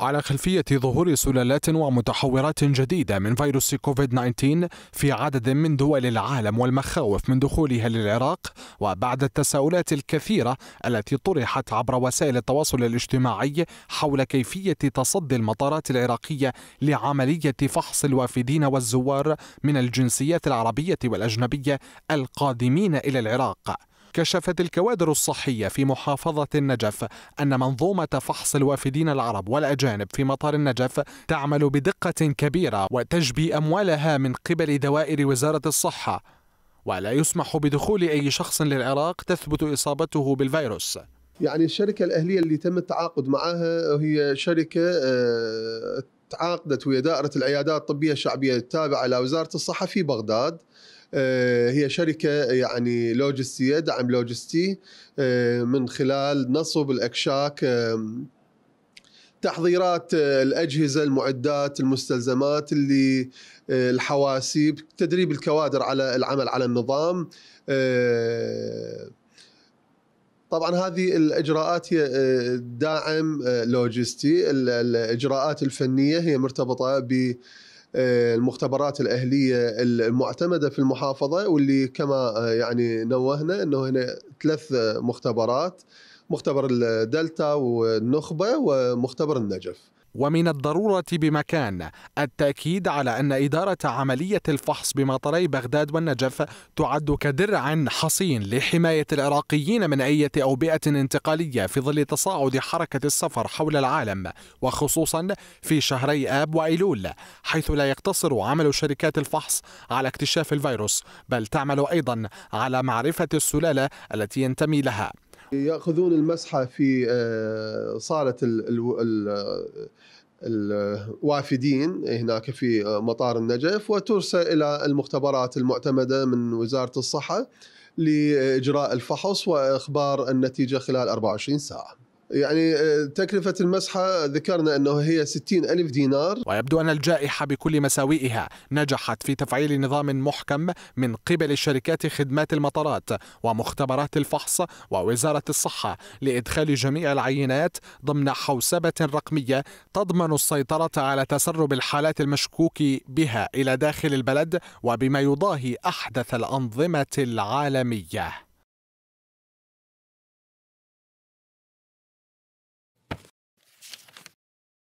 على خلفية ظهور سلالات ومتحورات جديدة من فيروس كوفيد 19 في عدد من دول العالم والمخاوف من دخولها للعراق وبعد التساؤلات الكثيرة التي طرحت عبر وسائل التواصل الاجتماعي حول كيفية تصدي المطارات العراقية لعملية فحص الوافدين والزوار من الجنسيات العربية والأجنبية القادمين إلى العراق. كشفت الكوادر الصحية في محافظة النجف أن منظومة فحص الوافدين العرب والأجانب في مطار النجف تعمل بدقة كبيرة وتجبي أموالها من قبل دوائر وزارة الصحة. ولا يسمح بدخول أي شخص للعراق تثبت إصابته بالفيروس. يعني الشركة الأهلية اللي تم التعاقد معها هي شركة آه، تعاقدت ويا دائرة العيادات الطبية الشعبية التابعة لوزارة الصحة في بغداد. آه، هي شركة يعني لوجستية دعم لوجستي آه، من خلال نصب الأكشاك تحضيرات آه، الأجهزة المعدات المستلزمات اللي الحواسيب تدريب الكوادر على العمل على النظام طبعا هذه الإجراءات هي داعم لوجستي. الإجراءات الفنية هي مرتبطة ب آه، المختبرات الأهلية المعتمدة في المحافظة واللي كما آه، يعني نوهنا إنه هنا ثلاث مختبرات. مختبر الدلتا والنخبة ومختبر النجف. ومن الضرورة بمكان التأكيد على أن إدارة عملية الفحص بمطاري بغداد والنجف تعد كدرع حصين لحماية العراقيين من أي أوبئة انتقالية في ظل تصاعد حركة السفر حول العالم وخصوصا في شهري آب وأيلول حيث لا يقتصر عمل شركات الفحص على اكتشاف الفيروس بل تعمل أيضا على معرفة السلالة التي ينتمي لها. يأخذون المسحة في آه، صالة الوافدين هناك في مطار النجف وترسل إلى المختبرات المعتمدة من وزارة الصحة لإجراء الفحص وإخبار النتيجة خلال 24 ساعة. يعني آه، تكلفة المسحة ذكرنا أنه هي 60 ألف دينار. ويبدو أن الجائحة بكل مساوئها نجحت في تفعيل نظام محكم من قبل شركات خدمات المطارات ومختبرات الفحص ووزارة الصحة لإدخال جميع العينات ضمن حوسبة رقمية تضمن السيطرة على تسرب الحالات المشكوك بها إلى داخل البلد وبما يضاهي أحدث الأنظمة العالمية.